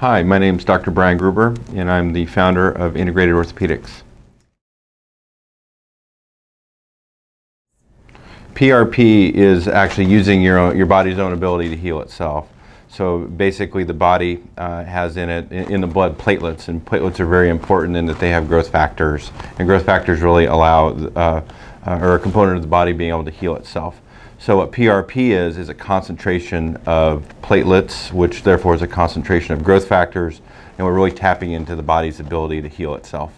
Hi, my name is Dr. Brian Gruber, and I'm the founder of Integrated Orthopedics. PRP is actually using your, own, your body's own ability to heal itself. So basically the body uh, has in it, in, the blood, platelets, and platelets are very important in that they have growth factors. And growth factors really allow, uh, uh, or a component of the body being able to heal itself. So what PRP is, is a concentration of platelets, which therefore is a concentration of growth factors, and we're really tapping into the body's ability to heal itself.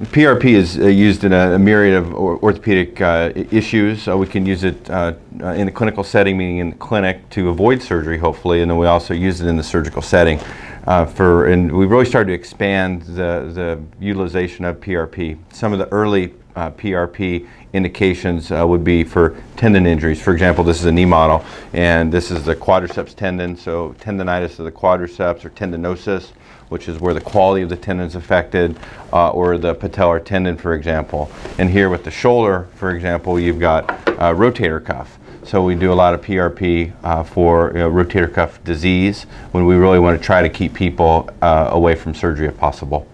PRP is uh, used in a, a, myriad of or orthopedic uh, issues. Uh, we can use it uh, uh, in the clinical setting, meaning in the clinic, to avoid surgery, hopefully, and then we also use it in the surgical setting. Uh, for and we really started to expand the the utilization of PRP. Some of the early PRP indications uh, would be for tendon injuries. For example, this is a knee model, and this is the quadriceps tendon, so tendonitis of the quadriceps or tendinosis, which is where the quality of the tendon is affected, uh, or the patellar tendon, for example. And here with the shoulder, for example, you've got a rotator cuff. So we do a lot of PRP uh, for you know, rotator cuff disease when we really want to try to keep people uh, away from surgery if possible.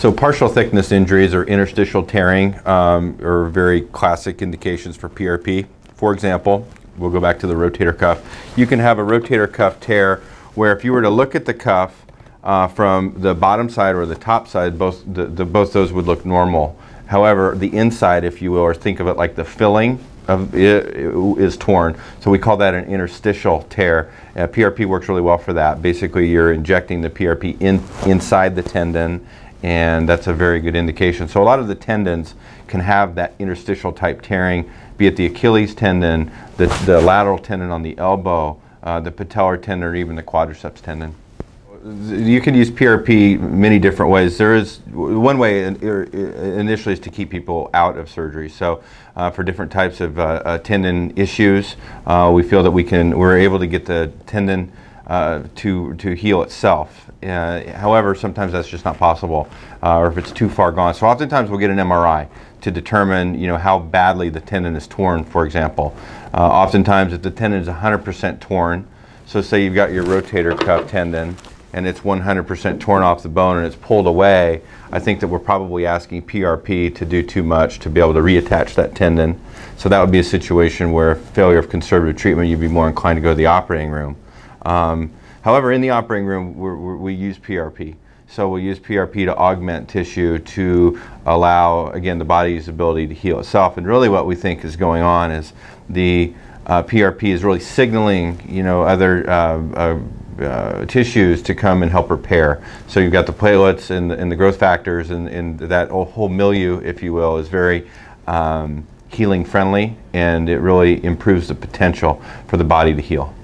So partial thickness injuries or interstitial tearing um, are very classic indications for PRP. For example, we'll go back to the rotator cuff. You can have a rotator cuff tear where if you were to look at the cuff uh, from the bottom side or the top side, both, the, the, both those would look normal. However, the inside, if you will, or think of it like the filling of it, is torn. So we call that an interstitial tear. Uh, PRP works really well for that. Basically, you're injecting the PRP in, inside the tendon and that's a very good indication. So a lot of the tendons can have that interstitial type tearing, be it the Achilles tendon, the, the lateral tendon on the elbow, uh, the patellar tendon, or even the quadriceps tendon. You can use PRP many different ways. There is one way initially is to keep people out of surgery. So uh, for different types of uh, uh tendon issues, uh, we feel that we can we're able to get the tendon uh, to, to heal itself. Uh, however, sometimes that's just not possible, uh, or if it's too far gone. So oftentimes we'll get an MRI to determine, you know, how badly the tendon is torn, for example. Uh, oftentimes, if the tendon is 100% torn, so say you've got your rotator cuff tendon and it's 100% torn off the bone and it's pulled away, I think that we're probably asking PRP to do too much to be able to reattach that tendon. So that would be a situation where failure of conservative treatment, you'd be more inclined to go to the operating room. Um, however, in the operating room, we're, we're, we use PRP. So we'll use PRP to augment tissue to allow, again, the body's ability to heal itself. And really what we think is going on is the uh, PRP is really signaling, you know, other uh, uh, uh, tissues to come and help repair. So you've got the platelets and the, and the growth factors and, and, that whole milieu, if you will, is very um, healing friendly and it really improves the potential for the body to heal.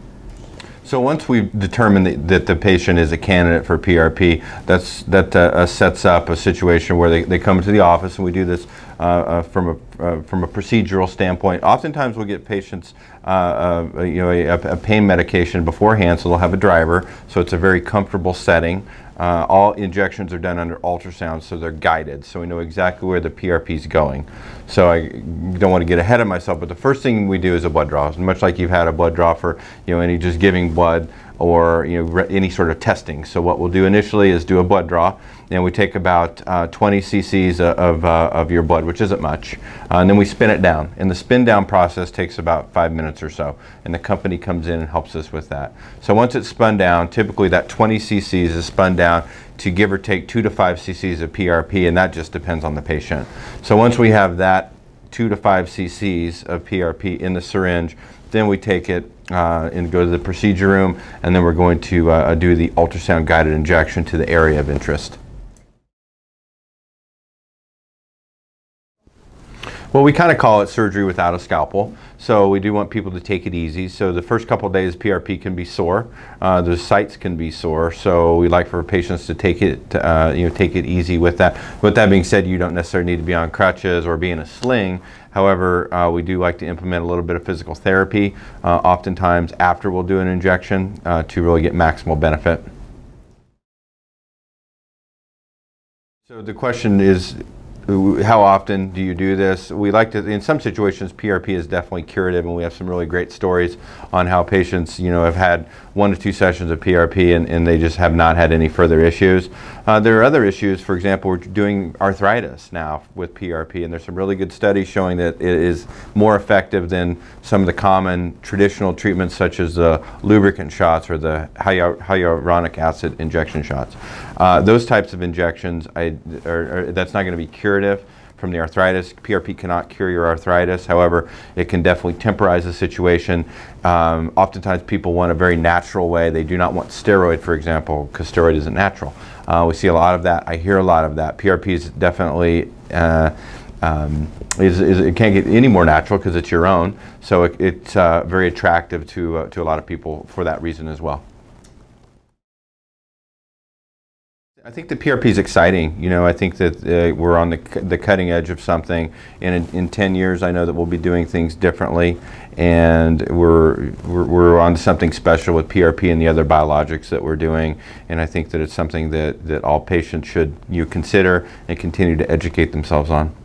So once we've determined that, the patient is a candidate for PRP, that's, that uh, sets up a situation where they, they come to the office and we do this from, a, uh, from a procedural standpoint. Oftentimes we'll get patients uh, you know, a, a, pain medication beforehand so they'll have a driver. So it's a very comfortable setting. Uh, all injections are done under ultrasound, so they're guided, so we know exactly where the PRP is going. So I don't want to get ahead of myself, but the first thing we do is a blood draw. Much like you've had a blood draw for you know any just giving blood or you know any sort of testing. So what we'll do initially is do a blood draw, and we take about uh, 20 cc's of, uh, of your blood, which isn't much, uh, and then we spin it down. And the spin down process takes about five minutes or so, and the company comes in and helps us with that. So once it's spun down, typically that 20 cc's is spun down to give or take two to five cc's of PRP, and that just depends on the patient. So once we have that two to five cc's of PRP in the syringe, then we take it uh, and go to the procedure room, and then we're going to uh, do the ultrasound guided injection to the area of interest. Well, we kind of call it surgery without a scalpel. So we do want people to take it easy. So the first couple days, PRP can be sore. Uh, the sites can be sore. So we like for patients to take it, uh, you know, take it easy with that. With that being said, you don't necessarily need to be on crutches or be in a sling. However, uh, we do like to implement a little bit of physical therapy, uh, oftentimes after we'll do an injection uh, to really get maximal benefit. So the question is, how often do you do this? We like to, in some situations, PRP is definitely curative, and we have some really great stories on how patients, you know, have had one to two sessions of PRP and, and they just have not had any further issues. Uh, there are other issues. For example, we're doing arthritis now with PRP, and there's some really good studies showing that it is more effective than some of the common traditional treatments, such as the lubricant shots or the hyaluronic acid injection shots. Uh, those types of injections, I, are, are, that's not going to be curative from the arthritis. PRP cannot cure your arthritis. However, it can definitely temporize the situation. Um, oftentimes people want a very natural way. They do not want steroid, for example, because steroid isn't natural. Uh, we see a lot of that. I hear a lot of that. PRP is definitely uh, um, is, is, it can't get any more natural because it's your own. So it, it's uh, very attractive to, uh, to a lot of people for that reason as well. I think the PRP is exciting. You know, I think that uh, we're on the, the cutting edge of something. And in, in 10 years, I know that we'll be doing things differently. And we're, we're, we're on something special with PRP and the other biologics that we're doing. And I think that it's something that, that all patients should you consider and continue to educate themselves on.